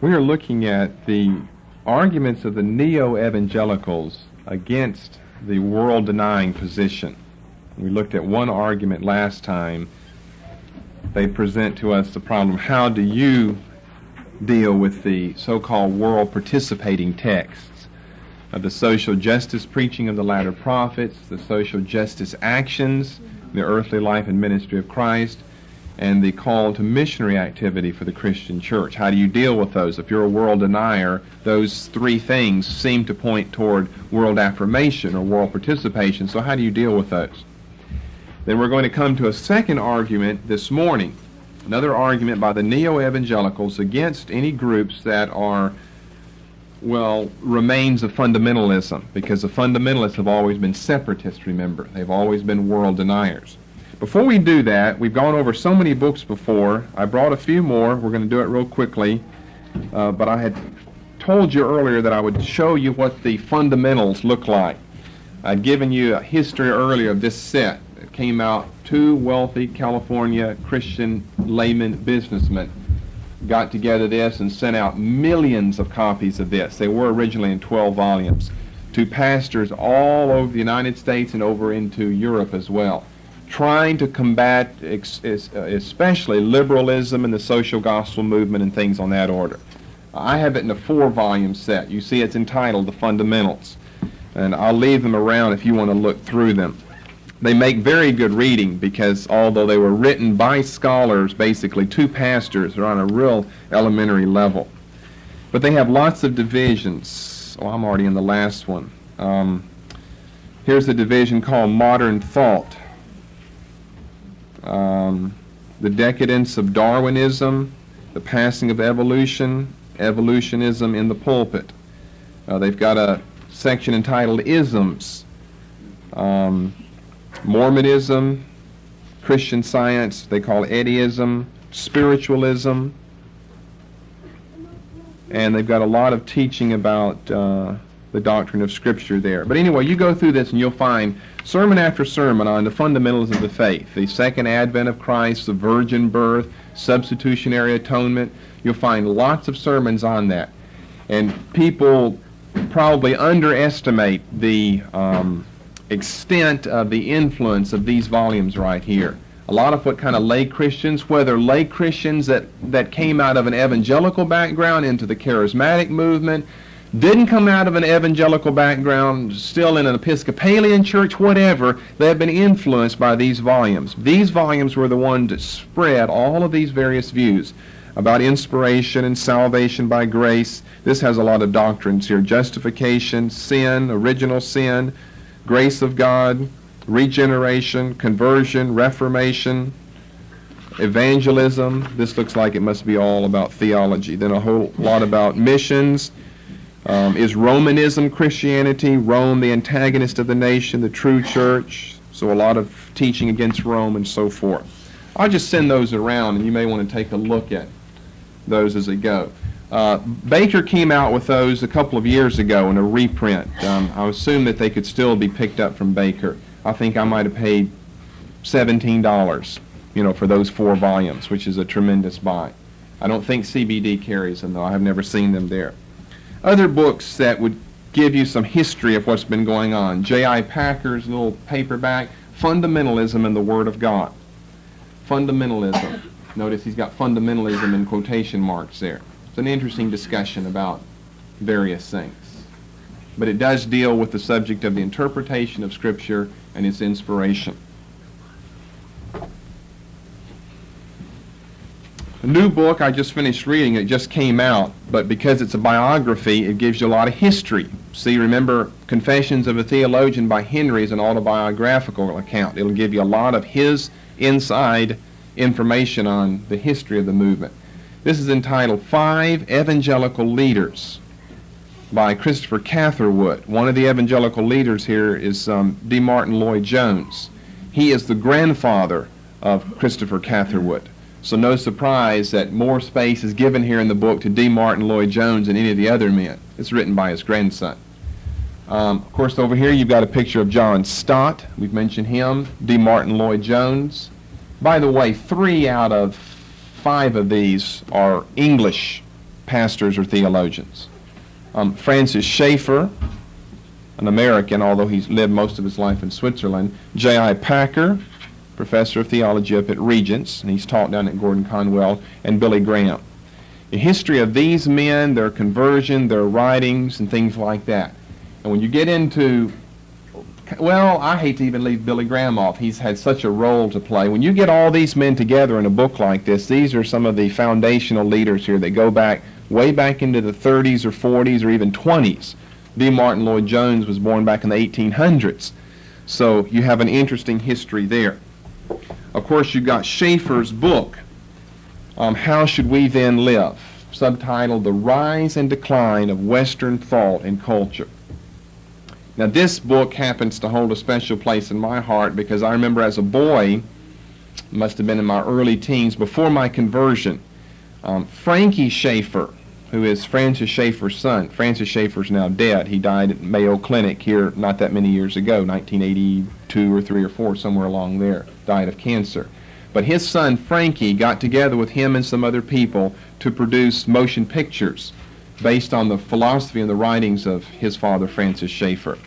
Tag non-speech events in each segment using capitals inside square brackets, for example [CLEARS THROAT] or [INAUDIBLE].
We are looking at the arguments of the neo evangelicals against the world denying position. We looked at one argument last time. They present to us the problem how do you deal with the so called world participating texts of the social justice preaching of the latter prophets, the social justice actions, the earthly life and ministry of Christ, and the call to missionary activity for the Christian church. How do you deal with those? If you're a world denier, those three things seem to point toward world affirmation or world participation. So, how do you deal with those? Then we're going to come to a second argument this morning. Another argument by the neo evangelicals against any groups that are, well, remains of fundamentalism, because the fundamentalists have always been separatists, remember. They've always been world deniers. Before we do that, we've gone over so many books before. I brought a few more. We're going to do it real quickly. Uh, but I had told you earlier that I would show you what the fundamentals look like. I'd given you a history earlier of this set. It came out two wealthy California Christian layman businessmen got together this and sent out millions of copies of this. They were originally in 12 volumes to pastors all over the United States and over into Europe as well trying to combat especially liberalism and the social gospel movement and things on that order. I have it in a four volume set. You see it's entitled The Fundamentals. And I'll leave them around if you want to look through them. They make very good reading because although they were written by scholars, basically, two pastors, they're on a real elementary level. But they have lots of divisions. Oh, I'm already in the last one. Um, here's a division called Modern Thought um, the decadence of Darwinism, the passing of evolution, evolutionism in the pulpit. Uh, they've got a section entitled Isms, um, Mormonism, Christian Science, they call it Eddyism, Spiritualism, and they've got a lot of teaching about uh, the doctrine of Scripture there. But anyway, you go through this and you'll find sermon after sermon on the fundamentals of the faith the second advent of Christ, the virgin birth, substitutionary atonement. You'll find lots of sermons on that. And people probably underestimate the um, extent of the influence of these volumes right here. A lot of what kind of lay Christians, whether lay Christians that, that came out of an evangelical background into the charismatic movement, didn't come out of an evangelical background, still in an Episcopalian church, whatever, they have been influenced by these volumes. These volumes were the ones that spread all of these various views about inspiration and salvation by grace. This has a lot of doctrines here justification, sin, original sin, grace of God, regeneration, conversion, reformation, evangelism. This looks like it must be all about theology. Then a whole lot about missions um, is Romanism Christianity? Rome, the antagonist of the nation, the true church? So a lot of teaching against Rome and so forth. I'll just send those around, and you may want to take a look at those as they go. Uh, Baker came out with those a couple of years ago in a reprint. Um, I assume that they could still be picked up from Baker. I think I might have paid $17, you know, for those four volumes, which is a tremendous buy. I don't think CBD carries them, though. I have never seen them there. Other books that would give you some history of what's been going on. J.I. Packer's little paperback, Fundamentalism and the Word of God. Fundamentalism. Notice he's got fundamentalism in quotation marks there. It's an interesting discussion about various things. But it does deal with the subject of the interpretation of Scripture and its inspiration. New book I just finished reading, it just came out, but because it's a biography, it gives you a lot of history. See, remember, Confessions of a Theologian by Henry is an autobiographical account. It'll give you a lot of his inside information on the history of the movement. This is entitled Five Evangelical Leaders by Christopher Catherwood. One of the evangelical leaders here is um, D. Martyn Lloyd Jones. He is the grandfather of Christopher Catherwood. So no surprise that more space is given here in the book to D. Martyn Lloyd Jones than any of the other men. It's written by his grandson. Um, of course, over here you've got a picture of John Stott. We've mentioned him. D. Martyn Lloyd Jones. By the way, three out of five of these are English pastors or theologians. Um, Francis Schaeffer, an American, although he's lived most of his life in Switzerland. J.I. Packer, professor of theology up at Regents, and he's taught down at Gordon Conwell, and Billy Graham. The history of these men, their conversion, their writings, and things like that. And when you get into, well, I hate to even leave Billy Graham off. He's had such a role to play. When you get all these men together in a book like this, these are some of the foundational leaders here that go back way back into the 30s or 40s or even 20s. D. Martyn Lloyd Jones was born back in the 1800s. So you have an interesting history there. Of course, you've got Schaeffer's book, um, How Should We Then Live, subtitled The Rise and Decline of Western Thought and Culture. Now, this book happens to hold a special place in my heart because I remember as a boy, must have been in my early teens, before my conversion, um, Frankie Schaeffer, who is Francis Schaeffer's son. Francis Schaeffer's now dead. He died at Mayo Clinic here not that many years ago, 1982 or 3 or 4, somewhere along there, died of cancer. But his son Frankie got together with him and some other people to produce motion pictures based on the philosophy and the writings of his father, Francis Schaeffer.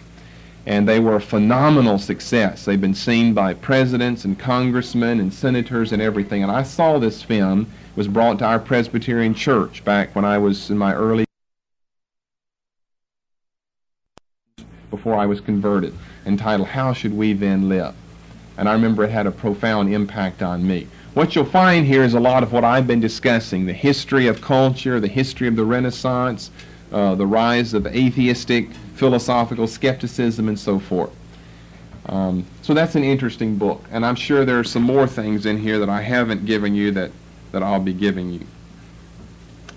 And they were a phenomenal success. They've been seen by presidents and congressmen and senators and everything. And I saw this film was brought to our Presbyterian church back when I was in my early before I was converted, entitled How Should We Then Live? And I remember it had a profound impact on me. What you'll find here is a lot of what I've been discussing the history of culture, the history of the Renaissance, uh, the rise of atheistic philosophical skepticism, and so forth. Um, so that's an interesting book. And I'm sure there are some more things in here that I haven't given you that, that I'll be giving you.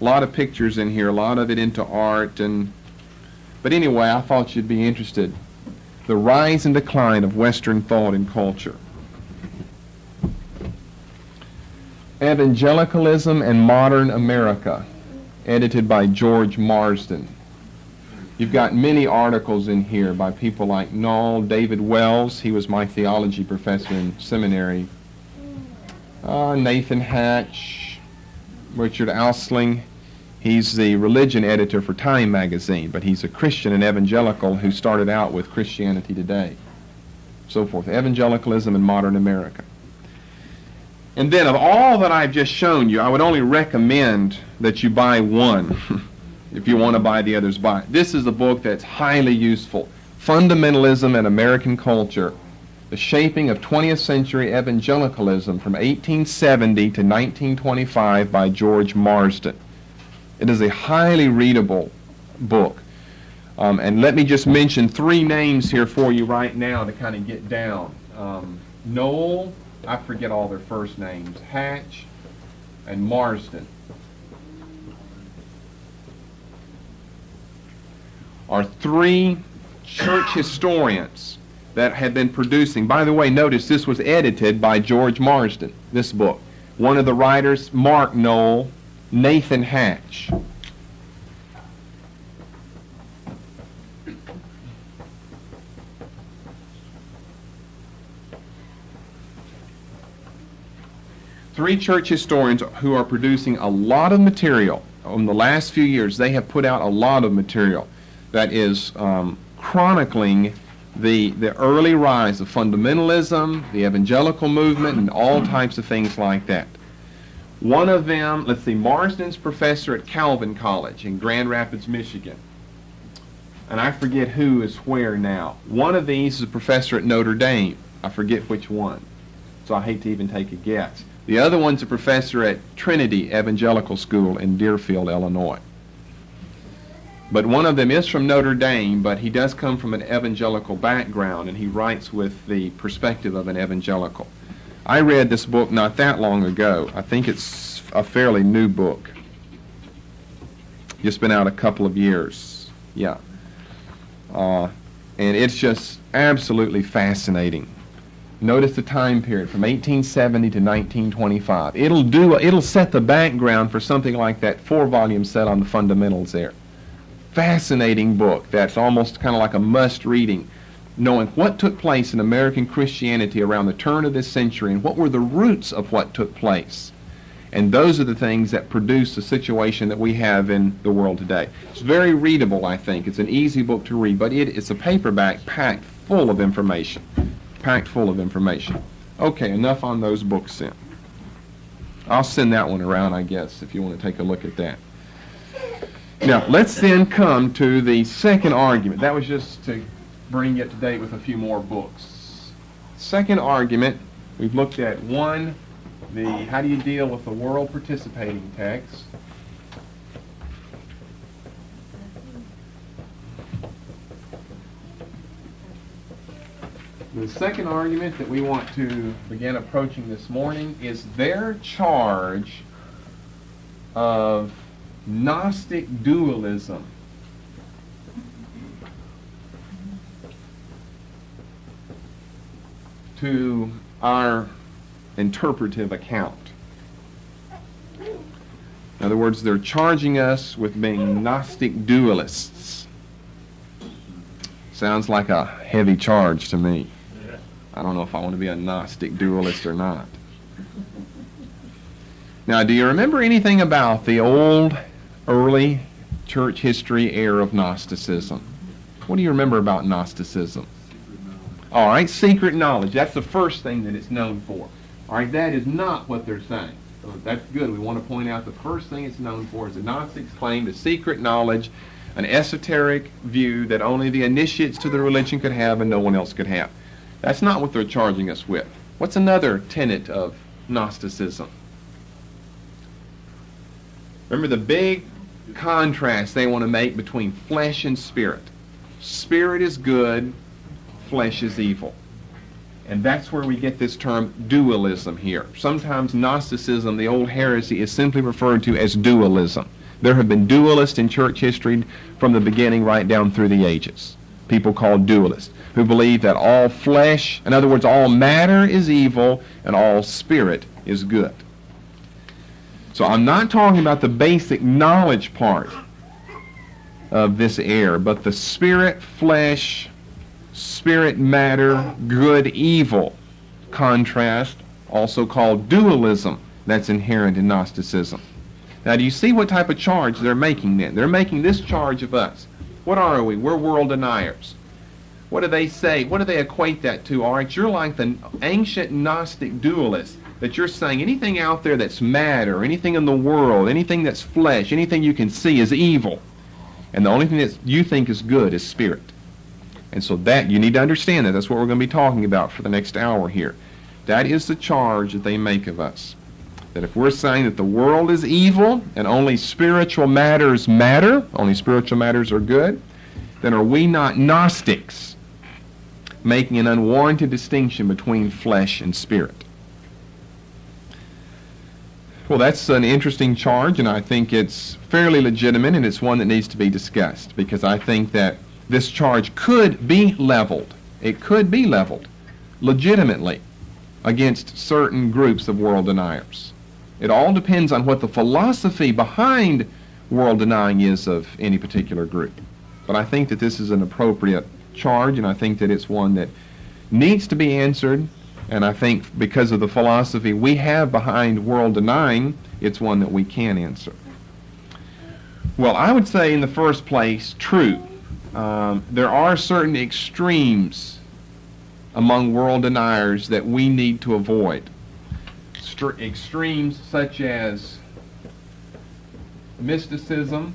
A lot of pictures in here, a lot of it into art. and But anyway, I thought you'd be interested. The rise and decline of Western thought and culture. Evangelicalism and Modern America, edited by George Marsden. You've got many articles in here by people like Noll, David Wells, he was my theology professor in seminary, uh, Nathan Hatch, Richard Ostling. He's the religion editor for Time magazine, but he's a Christian and evangelical who started out with Christianity Today. So forth. Evangelicalism in Modern America. And then of all that I've just shown you, I would only recommend that you buy one. [LAUGHS] if you want to buy the others, buy. This is a book that's highly useful. Fundamentalism and American Culture, The Shaping of 20th Century Evangelicalism from 1870 to 1925 by George Marsden. It is a highly readable book. Um, and let me just mention three names here for you right now to kind of get down. Um, Noll I forget all their first names, Hatch and Marsden, are three church historians that have been producing. By the way, notice this was edited by George Marsden, this book. One of the writers, Mark Noll, Nathan Hatch. three church historians who are producing a lot of material. In the last few years, they have put out a lot of material that is um, chronicling the, the early rise of fundamentalism, the evangelical movement, and all types of things like that. One of them, let's see, Marsden's professor at Calvin College in Grand Rapids, Michigan. And I forget who is where now. One of these is a professor at Notre Dame. I forget which one. So I hate to even take a guess. The other one's a professor at Trinity Evangelical School in Deerfield, Illinois. But one of them is from Notre Dame, but he does come from an evangelical background, and he writes with the perspective of an evangelical. I read this book not that long ago. I think it's a fairly new book. Just been out a couple of years. Yeah. Uh, and it's just absolutely fascinating. Notice the time period from 1870 to 1925. It'll do. It'll set the background for something like that four-volume set on the fundamentals there. Fascinating book. That's almost kind of like a must-reading, knowing what took place in American Christianity around the turn of this century and what were the roots of what took place. And those are the things that produce the situation that we have in the world today. It's very readable, I think. It's an easy book to read, but it, it's a paperback packed full of information. Packed full of information. Okay, enough on those books then. I'll send that one around, I guess, if you want to take a look at that. Now, let's then come to the second argument. That was just to bring you up to date with a few more books. Second argument, we've looked at one, the how do you deal with the world participating text. The second argument that we want to begin approaching this morning is their charge of Gnostic dualism. To our interpretive account. In other words, they're charging us with being Gnostic dualists. Sounds like a heavy charge to me. I don't know if I want to be a Gnostic dualist or not. Now, do you remember anything about the old, early church history era of Gnosticism? What do you remember about Gnosticism? All right, secret knowledge. That's the first thing that it's known for. All right, that is not what they're saying. So that's good. We want to point out the first thing it's known for is the Gnostics claim to secret knowledge, an esoteric view that only the initiates to the religion could have and no one else could have. That's not what they're charging us with. What's another tenet of Gnosticism? Remember the big contrast they want to make between flesh and spirit. Spirit is good, flesh is evil. And that's where we get this term dualism here. Sometimes Gnosticism, the old heresy, is simply referred to as dualism. There have been dualists in church history from the beginning right down through the ages. People called dualists who believe that all flesh, in other words, all matter is evil and all spirit is good. So I'm not talking about the basic knowledge part of this error, but the spirit, flesh, spirit, matter, good, evil contrast, also called dualism, that's inherent in Gnosticism. Now, do you see what type of charge they're making then? They're making this charge of us. What are we? We're world deniers. What do they say? What do they equate that to? All right, you're like the ancient Gnostic dualist, that you're saying anything out there that's matter, anything in the world, anything that's flesh, anything you can see is evil. And the only thing that you think is good is spirit. And so that, you need to understand that. That's what we're going to be talking about for the next hour here. That is the charge that they make of us. That if we're saying that the world is evil and only spiritual matters matter, only spiritual matters are good, then are we not Gnostics? making an unwarranted distinction between flesh and spirit. Well, that's an interesting charge, and I think it's fairly legitimate, and it's one that needs to be discussed because I think that this charge could be leveled. It could be leveled legitimately against certain groups of world deniers. It all depends on what the philosophy behind world denying is of any particular group. But I think that this is an appropriate charge, and I think that it's one that needs to be answered. And I think because of the philosophy we have behind world denying, it's one that we can answer. Well, I would say, in the first place, true. Um, there are certain extremes among world deniers that we need to avoid. Extremes such as mysticism,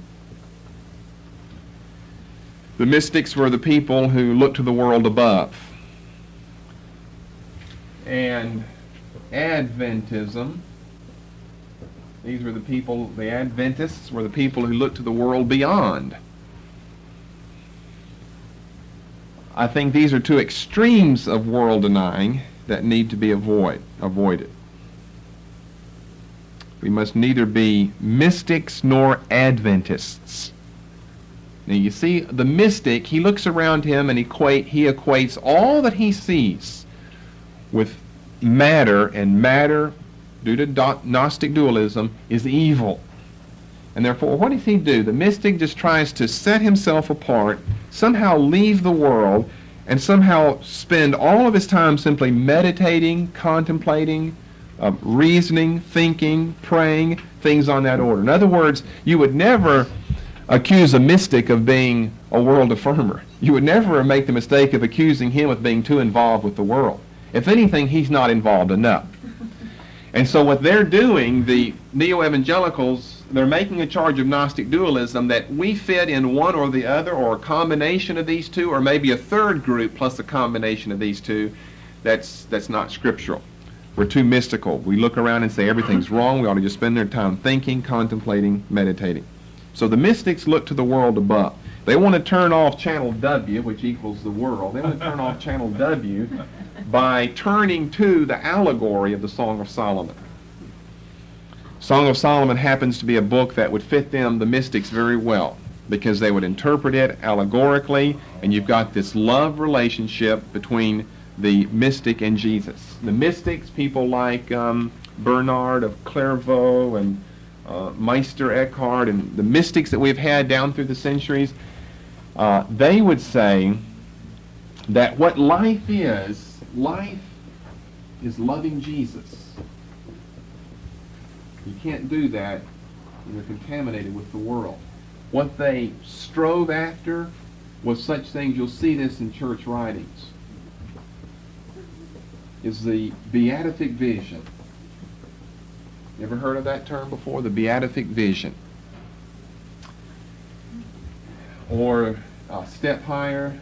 the mystics were the people who looked to the world above. And Adventism, these were the people, the Adventists were the people who looked to the world beyond. I think these are two extremes of world denying that need to be avoid, avoided. We must neither be mystics nor Adventists. Now you see, the mystic, he looks around him and equate, he equates all that he sees with matter, and matter, due to Gnostic dualism, is evil. And therefore, what does he do? The mystic just tries to set himself apart, somehow leave the world, and somehow spend all of his time simply meditating, contemplating, of reasoning, thinking, praying, things on that order. In other words, you would never accuse a mystic of being a world affirmer. You would never make the mistake of accusing him of being too involved with the world. If anything, he's not involved enough. And so what they're doing, the neo-evangelicals, they're making a charge of Gnostic dualism that we fit in one or the other or a combination of these two or maybe a third group plus a combination of these two. That's, that's not scriptural. We're too mystical. We look around and say everything's [LAUGHS] wrong. We ought to just spend their time thinking, contemplating, meditating. So the mystics look to the world above. They want to turn off channel W, which equals the world. They want to turn off channel W [LAUGHS] by turning to the allegory of the Song of Solomon. Song of Solomon happens to be a book that would fit them, the mystics, very well because they would interpret it allegorically, and you've got this love relationship between the mystic and Jesus. The mystics, people like um, Bernard of Clairvaux and uh, Meister Eckhart and the mystics that we've had down through the centuries, uh, they would say that what life is, life is loving Jesus. You can't do that you're contaminated with the world. What they strove after was such things, you'll see this in church writings, is the beatific vision. You ever heard of that term before? The beatific vision. Or a step higher,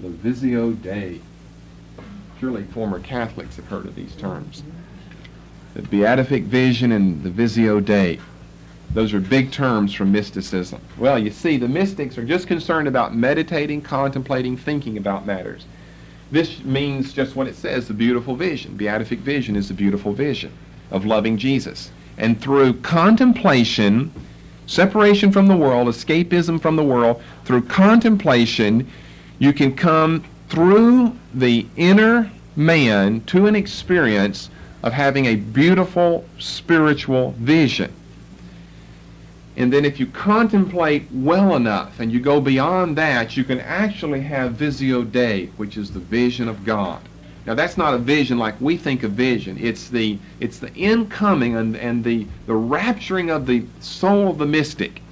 the Visio Dei. Surely former Catholics have heard of these terms. The beatific vision and the Visio Dei. Those are big terms from mysticism. Well, you see, the mystics are just concerned about meditating, contemplating, thinking about matters. This means just what it says, the beautiful vision. Beatific vision is the beautiful vision of loving Jesus. And through contemplation, separation from the world, escapism from the world, through contemplation, you can come through the inner man to an experience of having a beautiful spiritual vision. And then if you contemplate well enough and you go beyond that, you can actually have visio Dei, which is the vision of God. Now that's not a vision like we think of vision. It's the it's the incoming and, and the, the rapturing of the soul of the mystic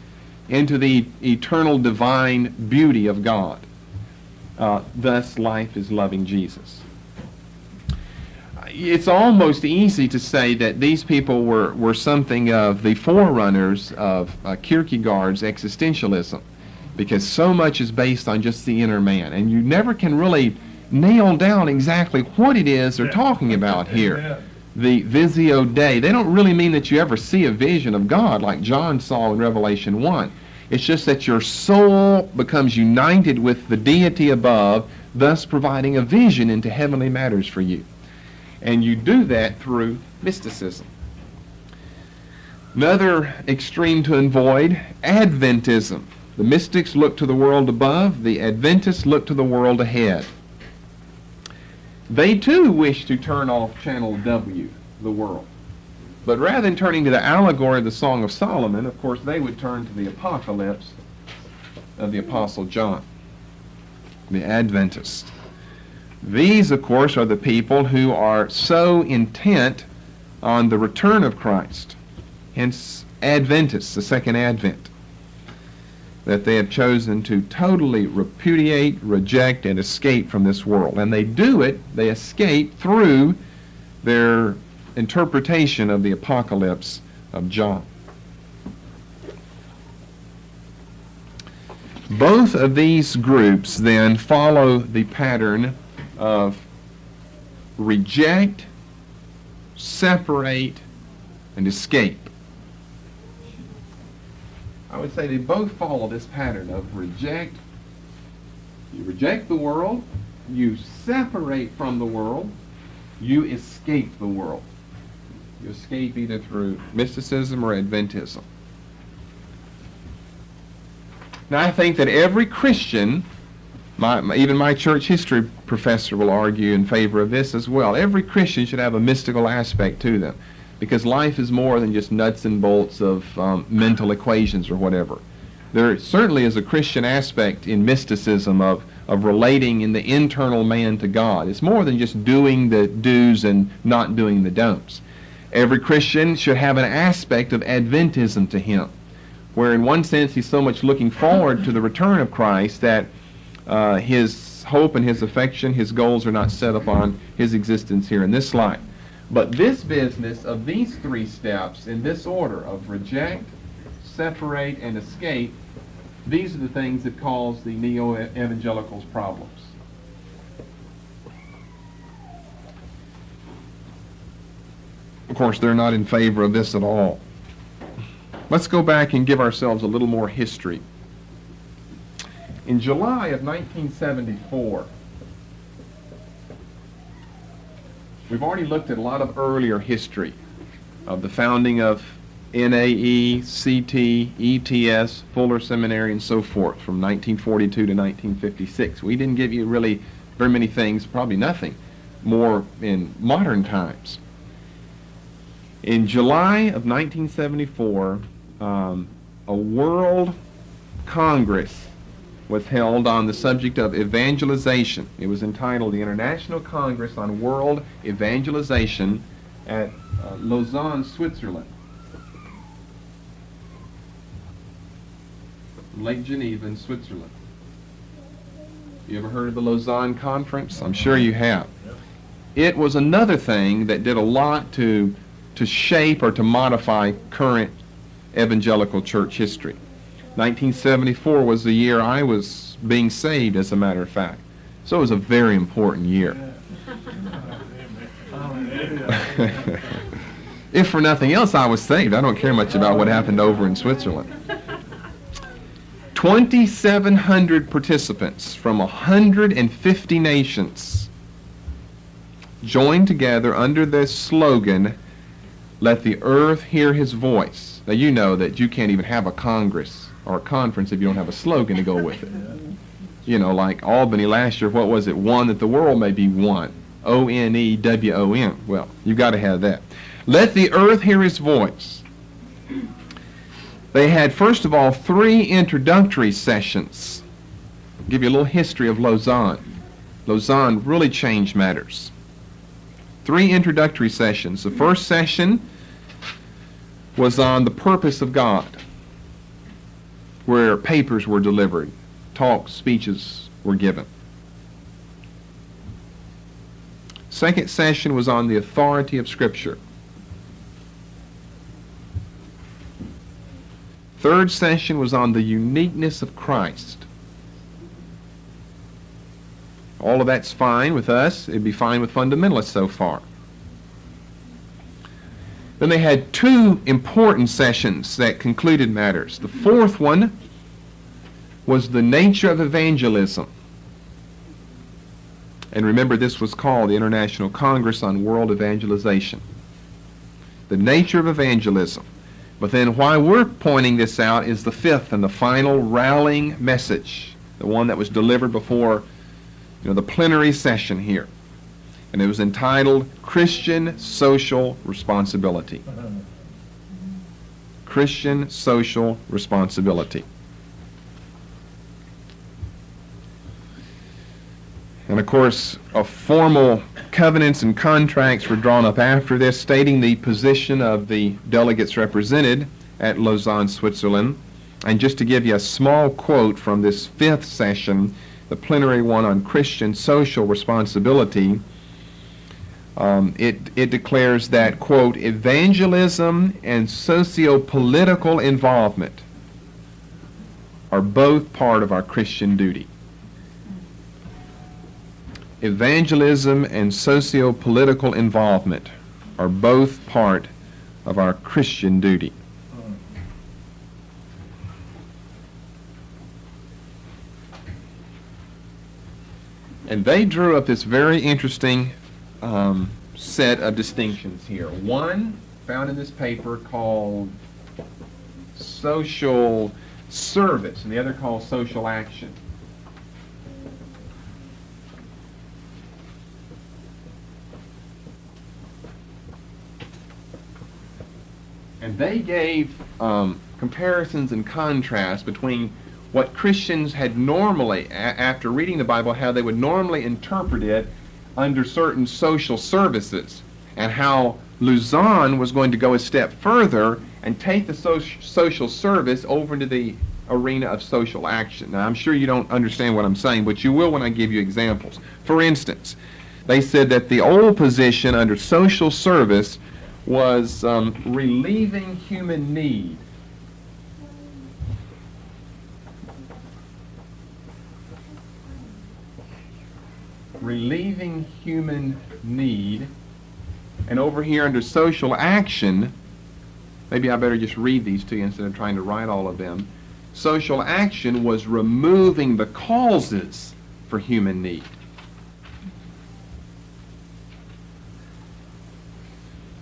into the eternal divine beauty of God. Uh, thus life is loving Jesus. It's almost easy to say that these people were, were something of the forerunners of uh, Kierkegaard's existentialism because so much is based on just the inner man and you never can really nail down exactly what it is they're talking about here. The Visio Dei. They don't really mean that you ever see a vision of God like John saw in Revelation 1. It's just that your soul becomes united with the deity above, thus providing a vision into heavenly matters for you. And you do that through mysticism. Another extreme to avoid, Adventism. The mystics look to the world above, the Adventists look to the world ahead. They too wish to turn off channel W, the world. But rather than turning to the allegory of the Song of Solomon, of course, they would turn to the apocalypse of the Apostle John, the Adventists. These, of course, are the people who are so intent on the return of Christ, hence Adventists, the second advent that they have chosen to totally repudiate, reject, and escape from this world. And they do it, they escape through their interpretation of the apocalypse of John. Both of these groups then follow the pattern of reject, separate, and escape. I would say they both follow this pattern of reject. You reject the world, you separate from the world, you escape the world. You escape either through mysticism or Adventism. Now, I think that every Christian, my, my, even my church history professor will argue in favor of this as well. Every Christian should have a mystical aspect to them because life is more than just nuts and bolts of um, mental equations or whatever. There certainly is a Christian aspect in mysticism of, of relating in the internal man to God. It's more than just doing the do's and not doing the don'ts. Every Christian should have an aspect of Adventism to him, where in one sense he's so much looking forward to the return of Christ that uh, his hope and his affection, his goals are not set upon his existence here in this life. But this business of these three steps in this order of reject, separate, and escape, these are the things that cause the neo-evangelicals problems. Of course, they're not in favor of this at all. Let's go back and give ourselves a little more history. In July of 1974, we've already looked at a lot of earlier history of the founding of NAE, CT, ETS, Fuller Seminary, and so forth from 1942 to 1956. We didn't give you really very many things, probably nothing, more in modern times. In July of 1974, um, a World Congress was held on the subject of evangelization. It was entitled the International Congress on World Evangelization at uh, Lausanne, Switzerland. Lake Geneva in Switzerland. You ever heard of the Lausanne Conference? I'm sure you have. It was another thing that did a lot to to shape or to modify current evangelical church history. 1974 was the year I was being saved, as a matter of fact. So it was a very important year. [LAUGHS] if for nothing else, I was saved. I don't care much about what happened over in Switzerland. 2,700 participants from 150 nations joined together under this slogan let the earth hear his voice. Now you know that you can't even have a congress or a conference if you don't have a slogan to go with it. You know, like Albany last year, what was it? One that the world may be one. O N E W O N. Well, you've got to have that. Let the earth hear his voice. They had, first of all, three introductory sessions. I'll give you a little history of Lausanne. Lausanne really changed matters. Three introductory sessions. The first session was on the purpose of God, where papers were delivered, talks, speeches were given. Second session was on the authority of Scripture. Third session was on the uniqueness of Christ. All of that's fine with us. It'd be fine with fundamentalists so far. Then they had two important sessions that concluded matters. The fourth one was the nature of evangelism. And remember, this was called the International Congress on World Evangelization. The nature of evangelism. But then why we're pointing this out is the fifth and the final rallying message, the one that was delivered before you know, the plenary session here and it was entitled Christian Social Responsibility. Christian Social Responsibility. And of course, a formal covenants and contracts were drawn up after this, stating the position of the delegates represented at Lausanne, Switzerland. And just to give you a small quote from this fifth session, the plenary one on Christian social responsibility, um, it, it declares that, quote, evangelism and socio-political involvement are both part of our Christian duty. Evangelism and socio-political involvement are both part of our Christian duty. And they drew up this very interesting um, set of distinctions here. One found in this paper called social service, and the other called social action. And they gave um, comparisons and contrasts between what Christians had normally, after reading the Bible, how they would normally interpret it under certain social services and how Lausanne was going to go a step further and take the so- social service over into the arena of social action. Now, I'm sure you don't understand what I'm saying, but you will when I give you examples. For instance, they said that the old position under social service was um, relieving human need. Relieving human need. And over here under social action, maybe I better just read these to you instead of trying to write all of them. Social action was removing the causes for human need.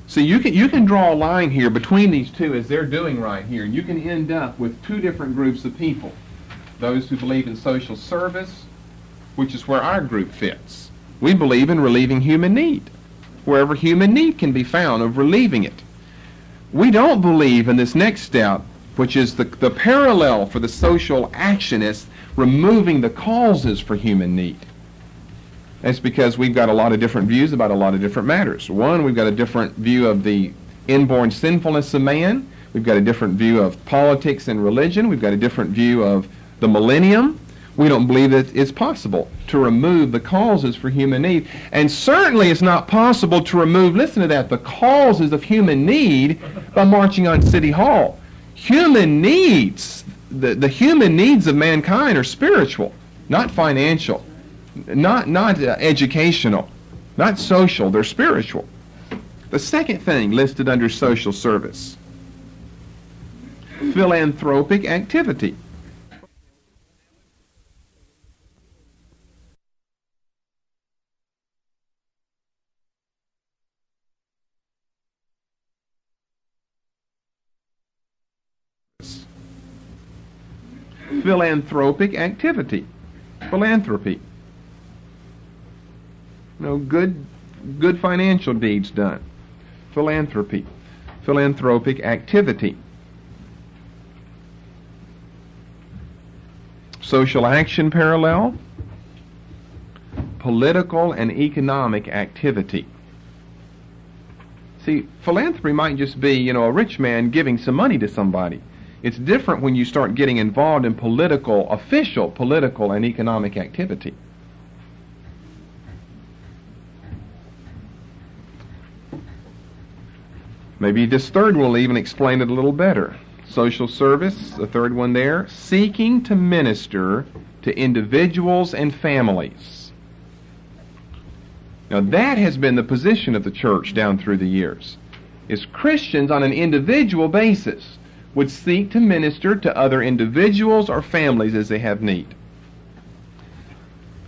So you can you can draw a line here between these two as they're doing right here, and you can end up with two different groups of people. Those who believe in social service, which is where our group fits. We believe in relieving human need, wherever human need can be found of relieving it. We don't believe in this next step, which is the, the parallel for the social actionist, removing the causes for human need. That's because we've got a lot of different views about a lot of different matters. One, we've got a different view of the inborn sinfulness of man. We've got a different view of politics and religion. We've got a different view of the millennium. We don't believe that it's possible to remove the causes for human need. And certainly it's not possible to remove, listen to that, the causes of human need by marching on City Hall. Human needs, the, the human needs of mankind are spiritual, not financial not not uh, educational, not social, they're spiritual. The second thing listed under social service, philanthropic activity. Philanthropic activity. Philanthropy you know, good, good financial deeds done. Philanthropy, philanthropic activity. Social action parallel, political and economic activity. See, philanthropy might just be, you know, a rich man giving some money to somebody. It's different when you start getting involved in political, official political and economic activity. Maybe this third will even explain it a little better. Social service, the third one there, seeking to minister to individuals and families. Now that has been the position of the church down through the years. Is Christians on an individual basis would seek to minister to other individuals or families as they have need.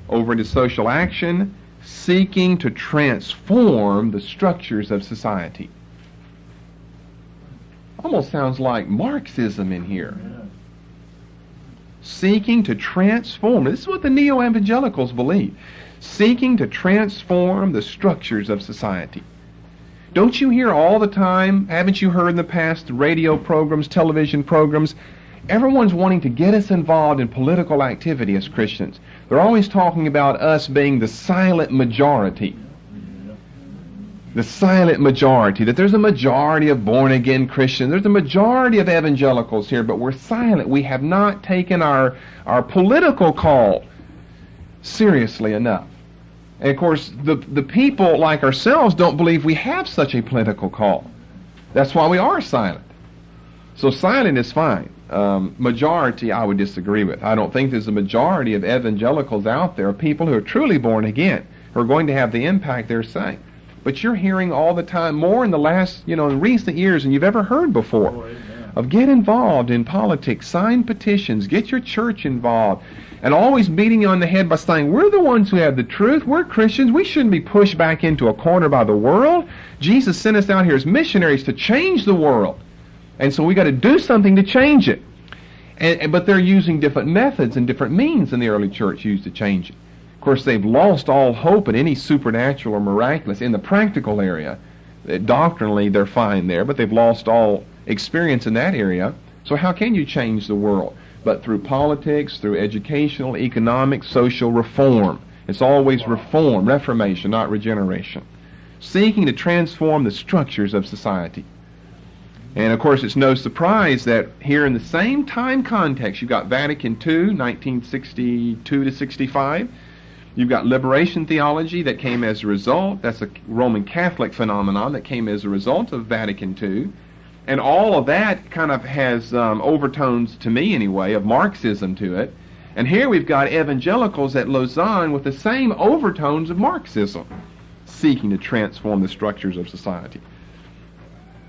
Over into social action, seeking to transform the structures of society. Almost sounds like Marxism in here. Seeking to transform. This is what the neo evangelicals believe. Seeking to transform the structures of society. Don't you hear all the time, haven't you heard in the past, radio programs, television programs? Everyone's wanting to get us involved in political activity as Christians. They're always talking about us being the silent majority the silent majority, that there's a majority of born again Christians, there's a majority of evangelicals here, but we're silent. We have not taken our, our political call seriously enough. And of course, the, the people like ourselves don't believe we have such a political call. That's why we are silent. So silent is fine. Um, majority, I would disagree with. I don't think there's a majority of evangelicals out there, people who are truly born again, who are going to have the impact they're saying but you're hearing all the time more in the last, you know, in recent years than you've ever heard before. Of get involved in politics, sign petitions, get your church involved, and always beating you on the head by saying, We're the ones who have the truth, we're Christians, we shouldn't be pushed back into a corner by the world. Jesus sent us out here as missionaries to change the world. And so we got to do something to change it. And, but they're using different methods and different means than the early church used to change it. Of course, they've lost all hope in any supernatural or miraculous in the practical area. Doctrinally, they're fine there, but they've lost all experience in that area. So how can you change the world? But through politics, through educational, economic, social reform. It's always reform, reformation, not regeneration. seeking to transform the structures of society. And of course, it's no surprise that here in the same time context, you've got Vatican II, 1962 to 65. You've got liberation theology that came as a result. That's a Roman Catholic phenomenon that came as a result of Vatican II. And all of that kind of has um, overtones, to me anyway, of Marxism to it. And here we've got evangelicals at Lausanne with the same overtones of Marxism, seeking to transform the structures of society.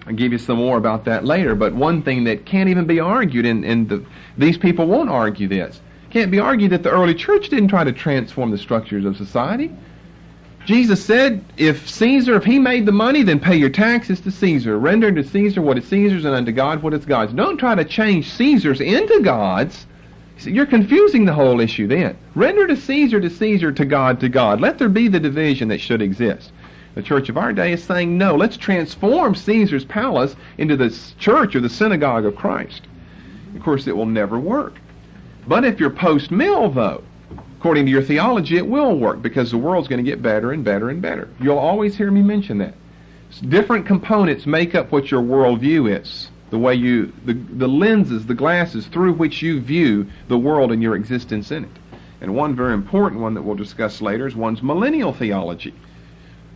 I'll give you some more about that later, but one thing that can't even be argued, and, and the, these people won't argue this, can't be argued that the early church didn't try to transform the structures of society. Jesus said, if Caesar, if he made the money, then pay your taxes to Caesar. Render unto Caesar what is Caesar's and unto God what is God's. Don't try to change Caesar's into God's. You're confusing the whole issue then. Render to Caesar to Caesar, to God to God. Let there be the division that should exist. The church of our day is saying, no, let's transform Caesar's palace into the church or the synagogue of Christ. Of course, it will never work. But if you're post mill, though, according to your theology, it will work because the world's going to get better and better and better. You'll always hear me mention that. Different components make up what your worldview is. The way you, the, the lenses, the glasses through which you view the world and your existence in it. And one very important one that we'll discuss later is one's millennial theology.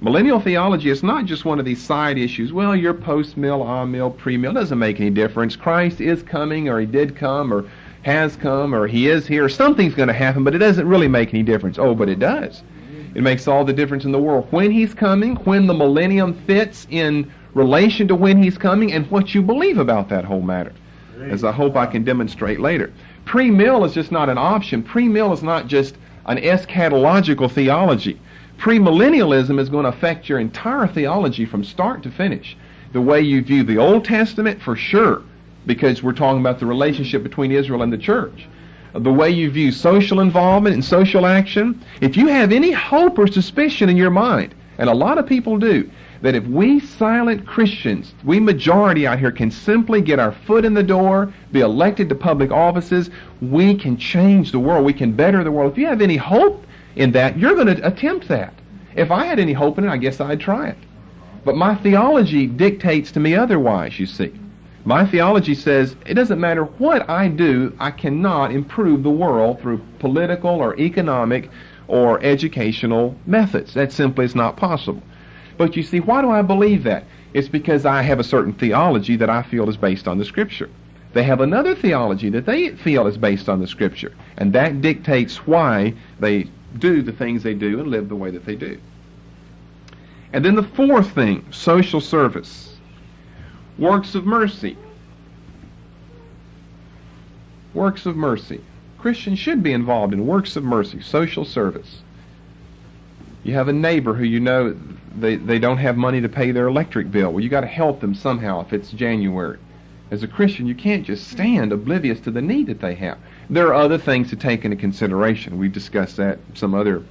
Millennial theology is not just one of these side issues. Well, you're post mill, a mill, pre mill. Doesn't make any difference. Christ is coming, or he did come, or has come, or he is here. Something's going to happen, but it doesn't really make any difference. Oh, but it does. It makes all the difference in the world. When he's coming, when the millennium fits in relation to when he's coming, and what you believe about that whole matter. As I hope I can demonstrate later. Pre mill is just not an option. Pre mill is not just an eschatological theology. Premillennialism is going to affect your entire theology from start to finish. The way you view the Old Testament, for sure, because we're talking about the relationship between Israel and the church. The way you view social involvement and social action. If you have any hope or suspicion in your mind, and a lot of people do, that if we silent Christians, we majority out here, can simply get our foot in the door, be elected to public offices, we can change the world. We can better the world. If you have any hope in that, you're going to attempt that. If I had any hope in it, I guess I'd try it. But my theology dictates to me otherwise, you see. My theology says it doesn't matter what I do, I cannot improve the world through political or economic or educational methods. That simply is not possible. But you see, why do I believe that? It's because I have a certain theology that I feel is based on the Scripture. They have another theology that they feel is based on the Scripture. And that dictates why they do the things they do and live the way that they do. And then the fourth thing, social service. Works of mercy. Works of mercy. Christians should be involved in works of mercy, social service. You have a neighbor who you know they, they don't have money to pay their electric bill. Well, you got to help them somehow if it's January. As a Christian, you can't just stand oblivious to the need that they have. There are other things to take into consideration. We discussed that some other.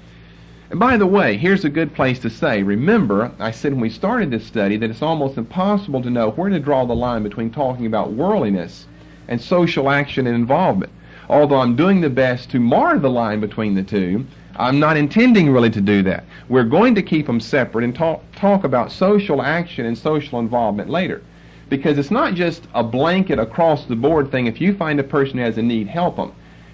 And by the way, here's a good place to say, remember, I said when we started this study that it's almost impossible to know where to draw the line between talking about worldliness and social action and involvement. Although I'm doing the best to mar the line between the two, I'm not intending really to do that. We're going to keep them separate and talk, talk about social action and social involvement later. Because it's not just a blanket across the board thing. If you find a person who has a need, help them.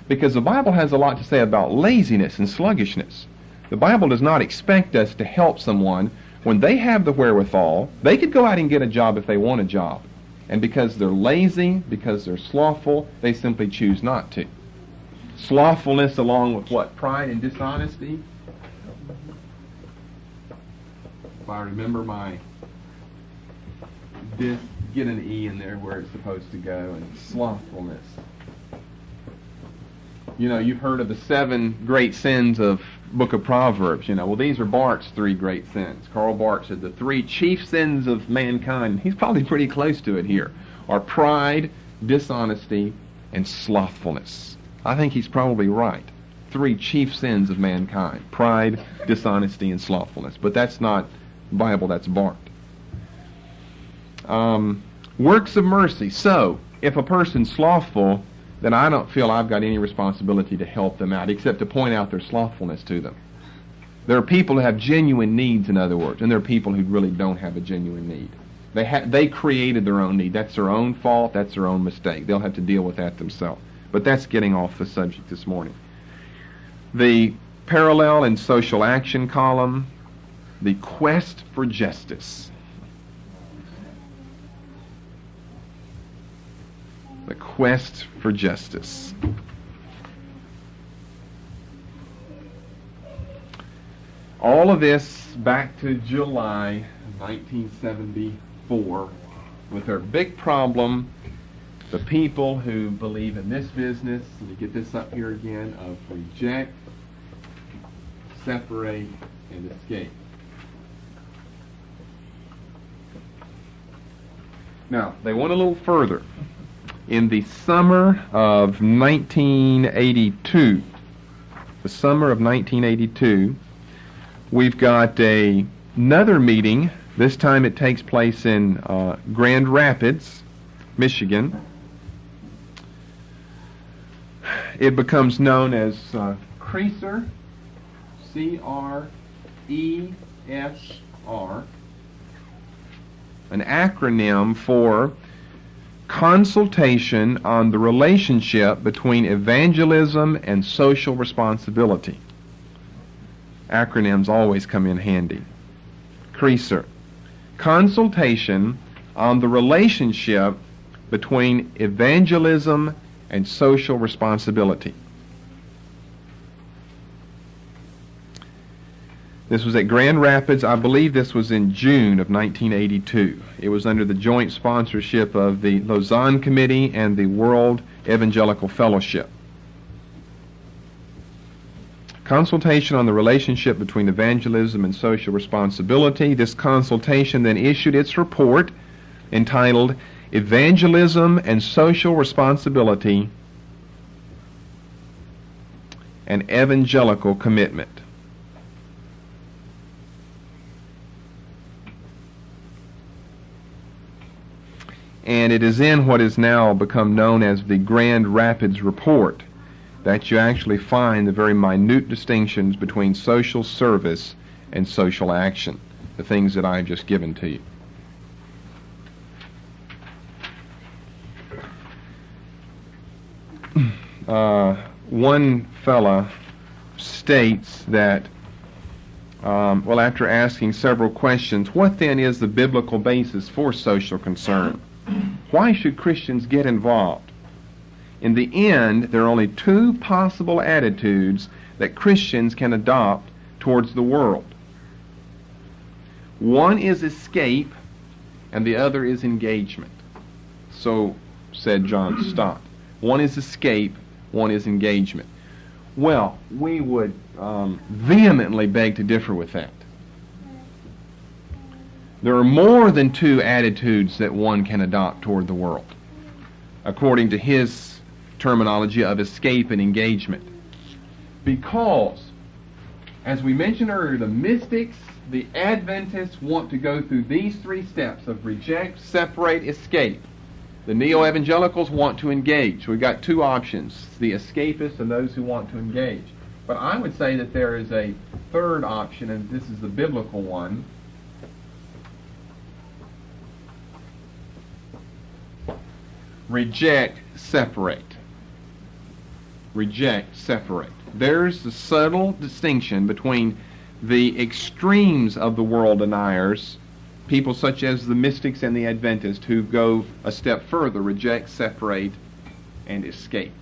Because the Bible has a lot to say about laziness and sluggishness. The Bible does not expect us to help someone when they have the wherewithal. They could go out and get a job if they want a job. And because they're lazy, because they're slothful, they simply choose not to. Slothfulness along with what? Pride and dishonesty. If I remember my dis get an E in there where it's supposed to go, and slothfulness. You know, you've heard of the seven great sins of Book of Proverbs. You know, well, these are Barth's three great sins. Karl Barth said the three chief sins of mankind. He's probably pretty close to it here. Are pride, dishonesty, and slothfulness. I think he's probably right. Three chief sins of mankind: pride, dishonesty, and slothfulness. But that's not Bible. That's Barth. Um, works of mercy. So, if a person's slothful, then I don't feel I've got any responsibility to help them out except to point out their slothfulness to them. There are people who have genuine needs, in other words, and there are people who really don't have a genuine need. They ha- they created their own need. That's their own fault. That's their own mistake. They'll have to deal with that themselves. But that's getting off the subject this morning. The parallel and social action column, the quest for justice. The quest for justice. All of this back to July 1974 with our big problem the people who believe in this business, let me get this up here again, of reject, separate, and escape. Now, they went a little further. In the summer of 1982, the summer of 1982, we've got a, another meeting. This time it takes place in uh, Grand Rapids, Michigan. It becomes known as uh, CRESR, C-R-E-S-R, an acronym for Consultation on the Relationship Between Evangelism and Social Responsibility. Acronyms always come in handy. CRESR. Consultation on the relationship between evangelism and social responsibility. This was at Grand Rapids. I believe this was in June of 1982. It was under the joint sponsorship of the Lausanne Committee and the World Evangelical Fellowship. Consultation on the relationship between evangelism and social responsibility. This consultation then issued its report entitled Evangelism and Social Responsibility An Evangelical Commitment. And it is in what is now become known as the Grand Rapids Report that you actually find the very minute distinctions between social service and social action, the things that I've just given to you. [CLEARS THROAT] Uh, one fella states that, um, well, after asking several questions, what then is the biblical basis for social concern? Why should Christians get involved? In the end, there are only two possible attitudes that Christians can adopt towards the world. One is escape, and the other is engagement. So said John [CLEARS THROAT] Stott. One is escape, one is engagement. Well, we would um, vehemently beg to differ with that. There are more than two attitudes that one can adopt toward the world, according to his terminology of escape and engagement. Because, as we mentioned earlier, the mystics, the Adventists want to go through these three steps of reject, separate, escape. The neo evangelicals want to engage. We've got two options the escapists and those who want to engage. But I would say that there is a third option, and this is the biblical one. Reject, separate. Reject, separate. There's the subtle distinction between the extremes of the world deniers people such as the mystics and the Adventists who go a step further, reject, separate, and escape.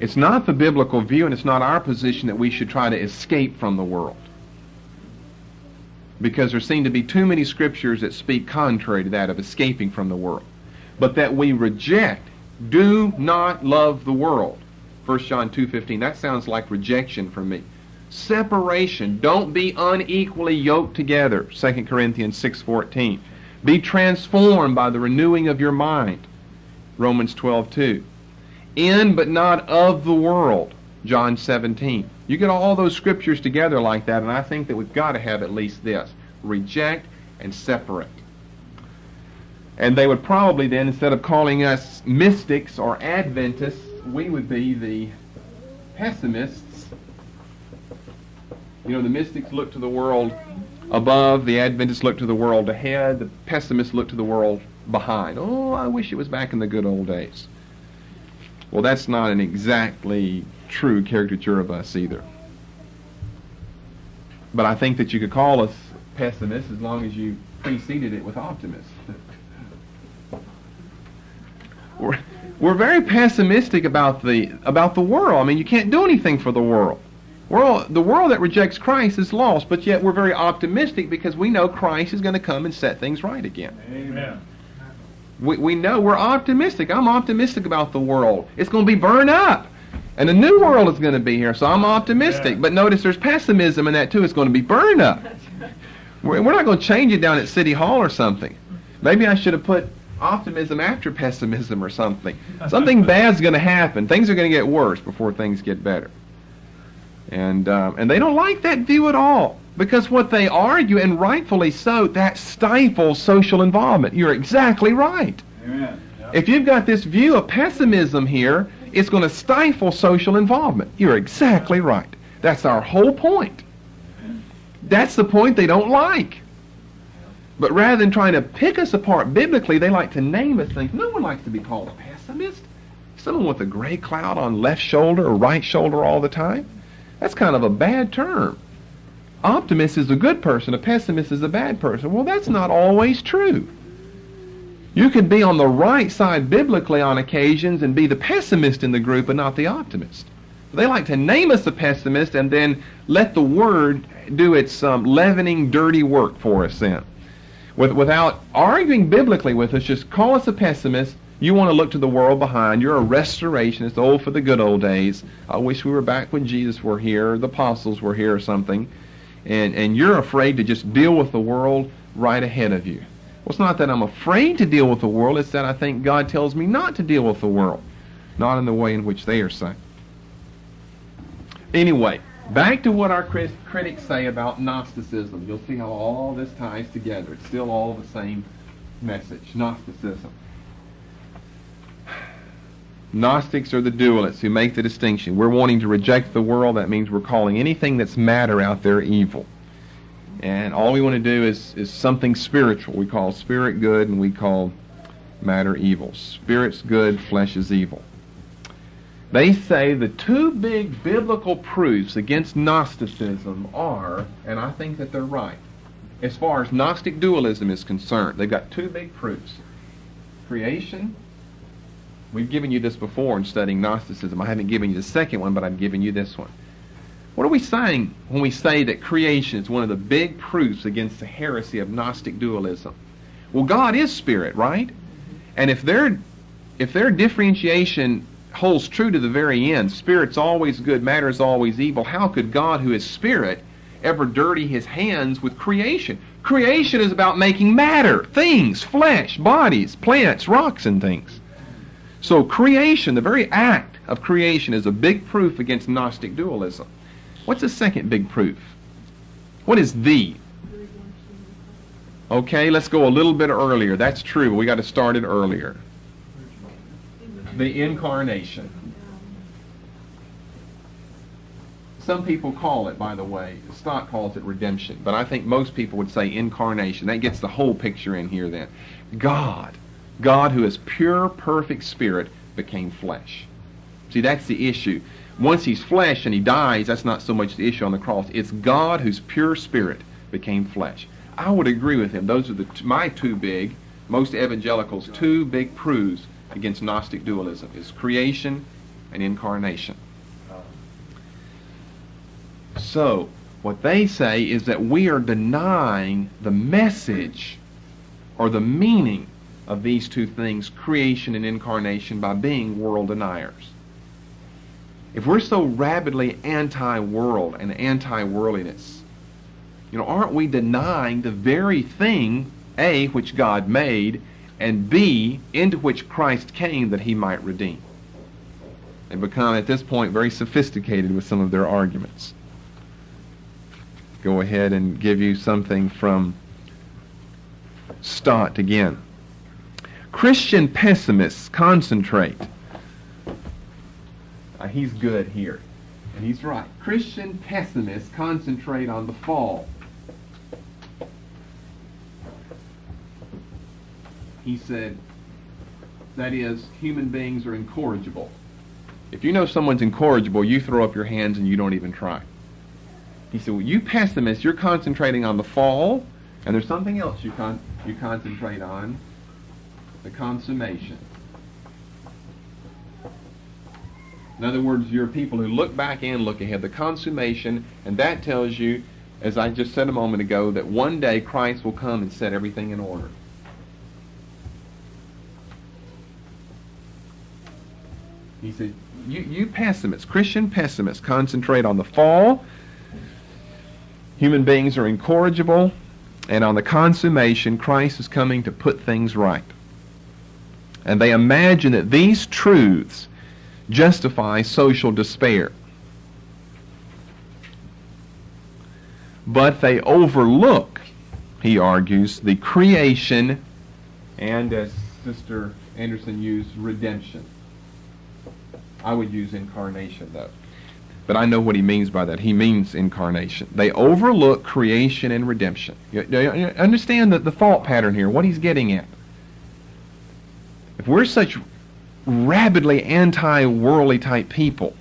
It's not the biblical view, and it's not our position that we should try to escape from the world. Because there seem to be too many scriptures that speak contrary to that of escaping from the world. But that we reject, do not love the world. 1 John 2.15, that sounds like rejection for me separation. Don't be unequally yoked together. 2 Corinthians 6:14. Be transformed by the renewing of your mind. Romans 12:2. In but not of the world. John 17. You get all those scriptures together like that and I think that we've got to have at least this. Reject and separate. And they would probably then, instead of calling us mystics or Adventists, we would be the pessimists You know, the mystics look to the world above, the Adventists look to the world ahead, the pessimists look to the world behind. Oh, I wish it was back in the good old days. Well, that's not an exactly true caricature of us either. But I think that you could call us pessimists as long as you preceded it with optimists. We're, we're very pessimistic about the about the world. I mean, you can't do anything for the world. World, the world that rejects Christ is lost, but yet we're very optimistic because we know Christ is going to come and set things right again. Amen. We, we know we're optimistic. I'm optimistic about the world. It's going to be burned up. And a new world is going to be here, so I'm optimistic. Yeah. But notice there's pessimism in that too. It's going to be burned up. We're, we're not going to change it down at City Hall or something. Maybe I should have put optimism after pessimism or something. Something bad's going to happen. Things are going to get worse before things get better. And um, and they don't like that view at all because what they argue, and rightfully so, that stifles social involvement. You're exactly right. Amen. Yep. If you've got this view of pessimism here, it's going to stifle social involvement. You're exactly right. That's our whole point. That's the point they don't like. But rather than trying to pick us apart biblically, they like to name us things. No one likes to be called a pessimist. Someone with a gray cloud on left shoulder or right shoulder all the time. That's kind of a bad term. Optimist is a good person, a pessimist is a bad person. Well, that's not always true. You can be on the right side biblically on occasions and be the pessimist in the group and not the optimist. They like to name us a pessimist and then let the word do its um, leavening, dirty work for us then. With, without arguing biblically with us, just call us a pessimist. You want to look to the world behind. You're a restorationist, old for the good old days. I wish we were back when Jesus were here, the apostles were here or something. And, and you're afraid to just deal with the world right ahead of you. Well, it's not that I'm afraid to deal with the world. It's that I think God tells me not to deal with the world. Not in the way in which they are saying. Anyway, back to what our crit- critics say about Gnosticism. You'll see how all this ties together. It's still all the same message Gnosticism. Gnostics are the dualists who make the distinction. We're wanting to reject the world. That means we're calling anything that's matter out there evil. And all we want to do is, is something spiritual. We call spirit good and we call matter evil. Spirit's good, flesh is evil. They say the two big biblical proofs against Gnosticism are, and I think that they're right, as far as Gnostic dualism is concerned, they've got two big proofs. Creation. We've given you this before in studying Gnosticism. I haven't given you the second one, but I've given you this one. What are we saying when we say that creation is one of the big proofs against the heresy of Gnostic dualism? Well, God is spirit, right? And if their if their differentiation holds true to the very end, spirit's always good, matter's always evil, how could God, who is spirit, ever dirty his hands with creation? Creation is about making matter, things, flesh, bodies, plants, rocks, and things. So creation, the very act of creation, is a big proof against Gnostic dualism. What's the second big proof? What is the? Okay, let's go a little bit earlier. That's true, we got to start it earlier. The incarnation. Some people call it, by the way, Stott calls it redemption, but I think most people would say incarnation. That gets the whole picture in here then. God, God who is pure, perfect spirit, became flesh. See, that's the issue. Once he's flesh and he dies, that's not so much the issue on the cross. It's God whose pure spirit became flesh. I would agree with him. Those are the my two big, most evangelicals, two big proofs against Gnostic dualism is creation and incarnation. So, what they say is that we are denying the message or the meaning of these two things, creation and incarnation, by being world deniers. If we're so rabidly anti-world and anti-worldliness, you know, aren't we denying the very thing, A, which God made, and B, into which Christ came that he might redeem? They become, at this point, very sophisticated with some of their arguments. Go ahead and give you something from Stott again. Christian pessimists concentrate. Uh, he's good here. And he's right. Christian pessimists concentrate on the fall. He said, that is, human beings are incorrigible. If you know someone's incorrigible, you throw up your hands and you don't even try. He said, well, you pessimists, you're concentrating on the fall, and there's something else you, con- you concentrate on, the consummation. In other words, you're people who look back and look ahead, the consummation, and that tells you, as I just said a moment ago, that one day Christ will come and set everything in order. He said, you, you pessimists, Christian pessimists, concentrate on the fall. Human beings are incorrigible. And on the consummation, Christ is coming to put things right. And they imagine that these truths justify social despair. But they overlook, he argues, the creation and, as Sister Anderson used, redemption. I would use incarnation, though. But I know what he means by that. He means incarnation. They overlook creation and redemption. You, you understand the, the thought pattern here, what he's getting at. If we're such rabidly anti-worldly type people,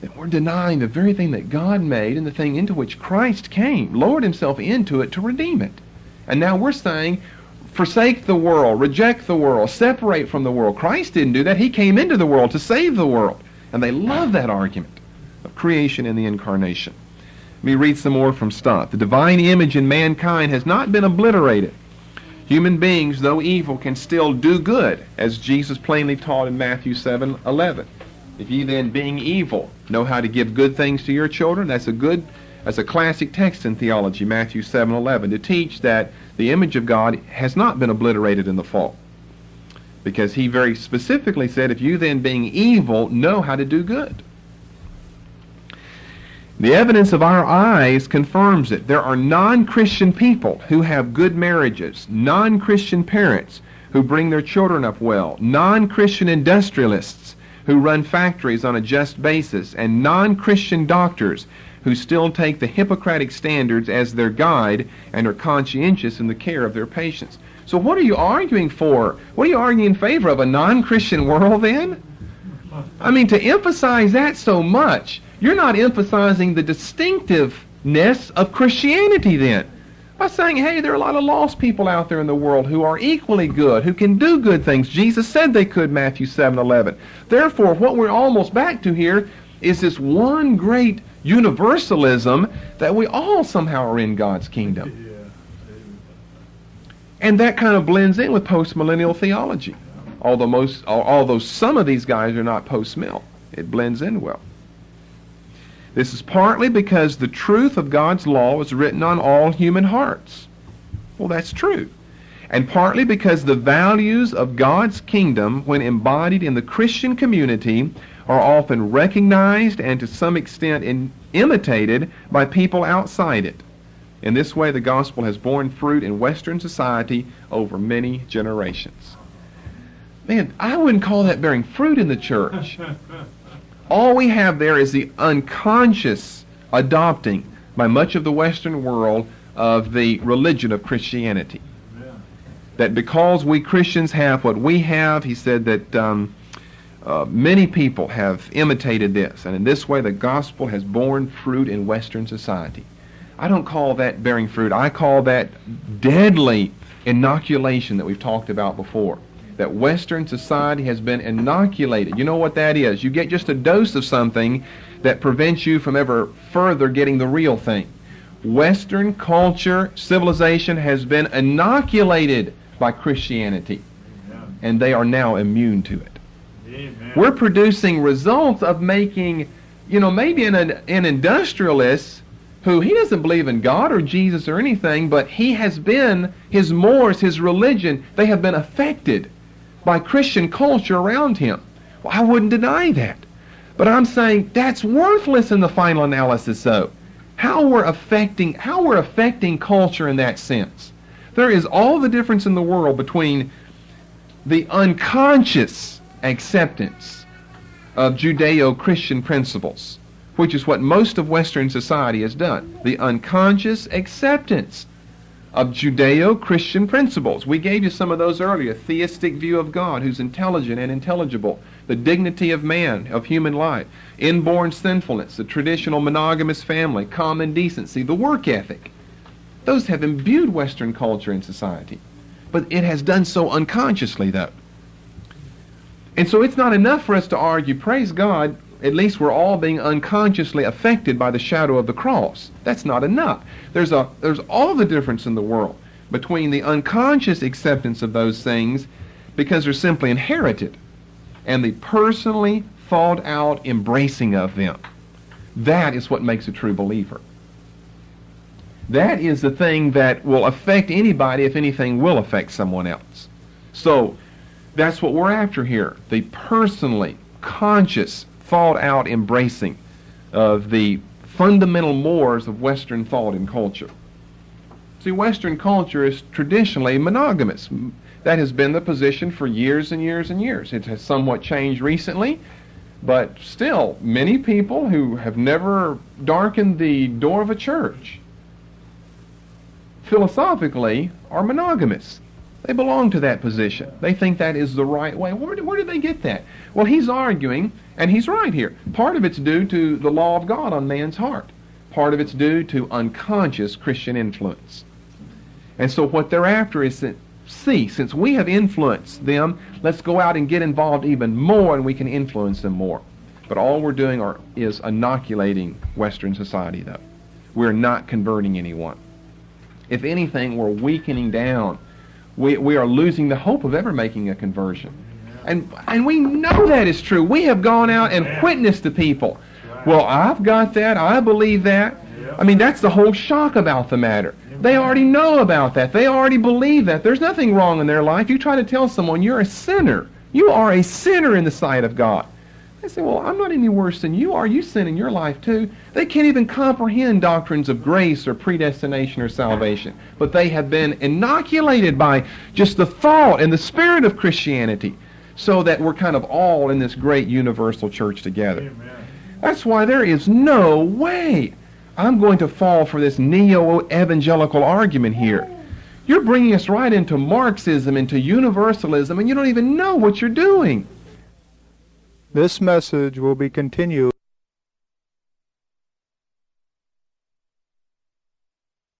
then we're denying the very thing that God made and the thing into which Christ came, lowered himself into it to redeem it. And now we're saying, forsake the world, reject the world, separate from the world. Christ didn't do that. He came into the world to save the world. And they love that argument of creation and the incarnation. Let me read some more from Stott. The divine image in mankind has not been obliterated. Human beings, though evil, can still do good, as Jesus plainly taught in Matthew 7 11. If ye then, being evil, know how to give good things to your children, that's a good, that's a classic text in theology, Matthew 7 11, to teach that the image of God has not been obliterated in the fall. Because he very specifically said, if you then, being evil, know how to do good. The evidence of our eyes confirms it. There are non-Christian people who have good marriages, non-Christian parents who bring their children up well, non-Christian industrialists who run factories on a just basis, and non-Christian doctors who still take the Hippocratic standards as their guide and are conscientious in the care of their patients. So what are you arguing for? What are you arguing in favor of? A non-Christian world then? I mean, to emphasize that so much you're not emphasizing the distinctiveness of Christianity then. By saying, hey, there are a lot of lost people out there in the world who are equally good, who can do good things. Jesus said they could, Matthew 7 11. Therefore, what we're almost back to here is this one great universalism that we all somehow are in God's kingdom. And that kind of blends in with postmillennial theology. Although most although some of these guys are not post-mill. It blends in well. This is partly because the truth of God's law is written on all human hearts. Well, that's true. And partly because the values of God's kingdom, when embodied in the Christian community, are often recognized and to some extent in, imitated by people outside it. In this way, the gospel has borne fruit in Western society over many generations. Man, I wouldn't call that bearing fruit in the church. [LAUGHS] All we have there is the unconscious adopting by much of the Western world of the religion of Christianity. Yeah. That because we Christians have what we have, he said that um, uh, many people have imitated this, and in this way the gospel has borne fruit in Western society. I don't call that bearing fruit. I call that deadly inoculation that we've talked about before that Western society has been inoculated. You know what that is? You get just a dose of something that prevents you from ever further getting the real thing. Western culture, civilization has been inoculated by Christianity, and they are now immune to it. Amen. We're producing results of making, you know, maybe an, an industrialist who he doesn't believe in God or Jesus or anything, but he has been, his mores, his religion, they have been affected by Christian culture around him. Well, I wouldn't deny that. But I'm saying that's worthless in the final analysis, though. How we're affecting how we're affecting culture in that sense. There is all the difference in the world between the unconscious acceptance of Judeo-Christian principles, which is what most of Western society has done. The unconscious acceptance of Judeo Christian principles. We gave you some of those earlier. Theistic view of God, who's intelligent and intelligible. The dignity of man, of human life. Inborn sinfulness, the traditional monogamous family, common decency, the work ethic. Those have imbued Western culture and society. But it has done so unconsciously, though. And so it's not enough for us to argue, praise God, at least we're all being unconsciously affected by the shadow of the cross. That's not enough. There's, a, there's all the difference in the world between the unconscious acceptance of those things because they're simply inherited and the personally thought out embracing of them. That is what makes a true believer. That is the thing that will affect anybody if anything will affect someone else. So that's what we're after here. The personally conscious thought out embracing of the fundamental mores of Western thought and culture. See, Western culture is traditionally monogamous. That has been the position for years and years and years. It has somewhat changed recently, but still, many people who have never darkened the door of a church philosophically are monogamous. They belong to that position. They think that is the right way. Where, where did they get that? Well, he's arguing, and he's right here. Part of it's due to the law of God on man's heart. Part of it's due to unconscious Christian influence. And so what they're after is that, see, since we have influenced them, let's go out and get involved even more and we can influence them more. But all we're doing are, is inoculating Western society, though. We're not converting anyone. If anything, we're weakening down we, we are losing the hope of ever making a conversion. And, and we know that is true. We have gone out and witnessed to people. Well, I've got that. I believe that. I mean, that's the whole shock about the matter. They already know about that. They already believe that. There's nothing wrong in their life. You try to tell someone you're a sinner. You are a sinner in the sight of God. They say, well, I'm not any worse than you are. You sin in your life too. They can't even comprehend doctrines of grace or predestination or salvation. But they have been inoculated by just the thought and the spirit of Christianity so that we're kind of all in this great universal church together. Amen. That's why there is no way I'm going to fall for this neo-evangelical argument here. You're bringing us right into Marxism, into universalism, and you don't even know what you're doing. This message will be continued.